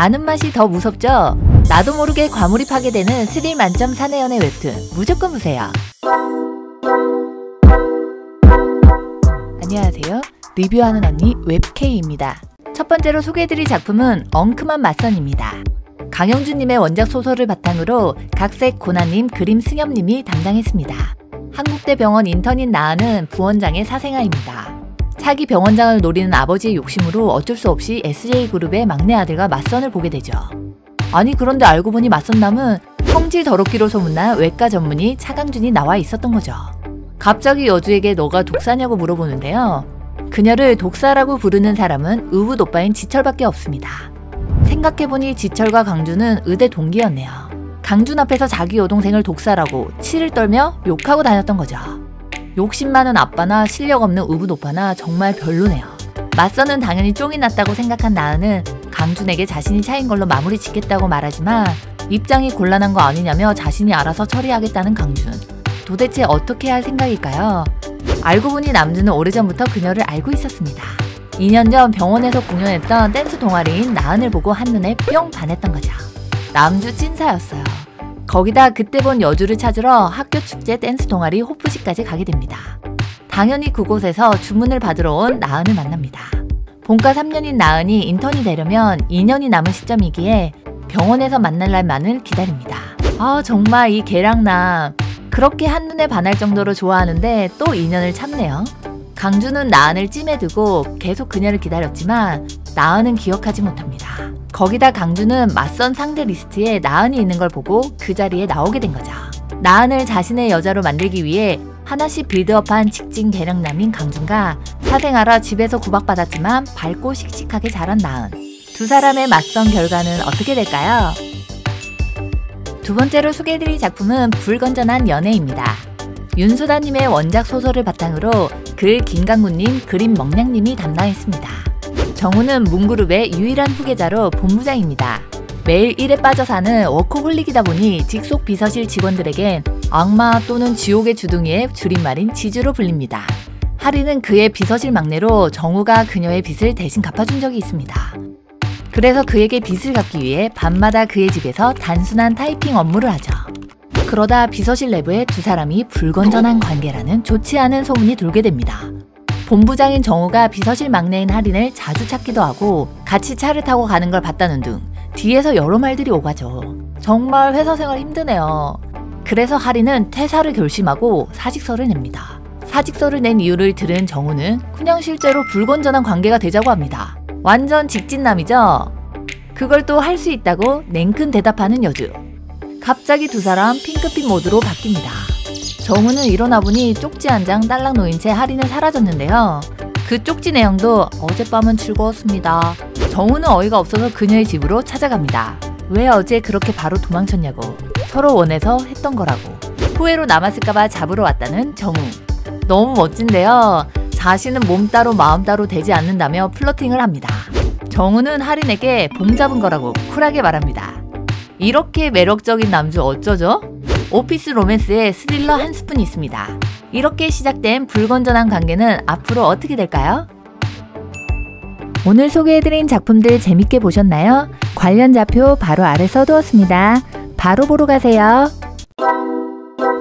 아는 맛이 더 무섭죠? 나도 모르게 과몰입하게 되는 스릴 만점 사내연애 웹툰 무조건 보세요. 안녕하세요. 리뷰하는 언니 웹K입니다. 첫 번째로 소개해드릴 작품은 엉큼한 맞선입니다. 강영준님의 원작 소설을 바탕으로 각색 고나님, 그림 승엽님이 담당했습니다. 한국대 병원 인턴인 나은은 부원장의 사생아입니다. 차기 병원장을 노리는 아버지의 욕심으로 어쩔 수 없이 SJ그룹의 막내 아들과 맞선을 보게 되죠. 아니 그런데 알고 보니 맞선남은 성질 더럽기로 소문난 외과 전문의 차강준이 나와 있었던 거죠. 갑자기 여주에게 너가 독사냐고 물어보는데요. 그녀를 독사라고 부르는 사람은 의붓 오빠인 지철밖에 없습니다. 생각해보니 지철과 강준은 의대 동기였네요. 강준 앞에서 자기 여동생을 독사라고 치를 떨며 욕하고 다녔던 거죠. 욕심 많은 아빠나 실력 없는 의붓 오빠나 정말 별로네요. 맞서는 당연히 쫑이 났다고 생각한 나은은 강준에게 자신이 차인 걸로 마무리 짓겠다고 말하지만 입장이 곤란한 거 아니냐며 자신이 알아서 처리하겠다는 강준. 도대체 어떻게 할 생각일까요? 알고 보니 남준은 오래전부터 그녀를 알고 있었습니다. 2년 전 병원에서 공연했던 댄스 동아리인 나은을 보고 한눈에 뿅 반했던 거죠. 남주 찐사였어요. 거기다 그때 본 여주를 찾으러 학교 축제 댄스 동아리 호프식까지 가게 됩니다. 당연히 그곳에서 주문을 받으러 온 나은을 만납니다. 본과 3년인 나은이 인턴이 되려면 2년이 남은 시점이기에 병원에서 만날 날만을 기다립니다. 아 정말 이 계략남 그렇게 한눈에 반할 정도로 좋아하는데 또 2년을 참네요. 강주는 나은을 찜해두고 계속 그녀를 기다렸지만 나은은 기억하지 못합니다. 거기다 강주는 맞선 상대 리스트에 나은이 있는 걸 보고 그 자리에 나오게 된 거죠. 나은을 자신의 여자로 만들기 위해 하나씩 빌드업한 직진 개량남인 강준과 사생하라 집에서 구박받았지만 밝고 씩씩하게 자란 나은. 두 사람의 맞선 결과는 어떻게 될까요? 두 번째로 소개해드릴 작품은 불건전한 연애입니다. 윤소다님의 원작 소설을 바탕으로 글 김강구님, 그림 멍냥님이 담당했습니다. 정우는 문그룹의 유일한 후계자로 본부장입니다. 매일 일에 빠져 사는 워커홀릭이다 보니 직속 비서실 직원들에겐 악마 또는 지옥의 주둥이의 줄임말인 지주로 불립니다. 하리는 그의 비서실 막내로 정우가 그녀의 빚을 대신 갚아준 적이 있습니다. 그래서 그에게 빚을 갚기 위해 밤마다 그의 집에서 단순한 타이핑 업무를 하죠. 그러다 비서실 내부에 두 사람이 불건전한 관계라는 좋지 않은 소문이 돌게 됩니다. 본부장인 정우가 비서실 막내인 할인을 자주 찾기도 하고 같이 차를 타고 가는 걸 봤다는 등 뒤에서 여러 말들이 오가죠. 정말 회사 생활 힘드네요. 그래서 할인은 퇴사를 결심하고 사직서를 냅니다. 사직서를 낸 이유를 들은 정우는 그냥 실제로 불건전한 관계가 되자고 합니다. 완전 직진남이죠? 그걸 또 할 수 있다고 냉큼 대답하는 여주. 갑자기 두 사람 핑크빛 모드로 바뀝니다. 정우는 일어나 보니 쪽지 한 장 딸랑 놓인 채 할인을 사라졌는데요. 그 쪽지 내용도 어젯밤은 즐거웠습니다. 정우는 어이가 없어서 그녀의 집으로 찾아갑니다. 왜 어제 그렇게 바로 도망쳤냐고. 서로 원해서 했던 거라고. 후회로 남았을까봐 잡으러 왔다는 정우. 너무 멋진데요. 자신은 몸 따로 마음 따로 되지 않는다며 플러팅을 합니다. 정우는 할인에게 봉 잡은 거라고 쿨하게 말합니다. 이렇게 매력적인 남주 어쩌죠? 오피스 로맨스에 스릴러 한 스푼 있습니다. 이렇게 시작된 불건전한 관계는 앞으로 어떻게 될까요? 오늘 소개해드린 작품들 재밌게 보셨나요? 관련 좌표 바로 아래 써두었습니다. 바로 보러 가세요.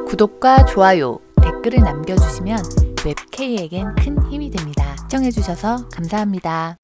구독과 좋아요, 댓글을 남겨주시면 웹K에겐 큰 힘이 됩니다. 시청해주셔서 감사합니다.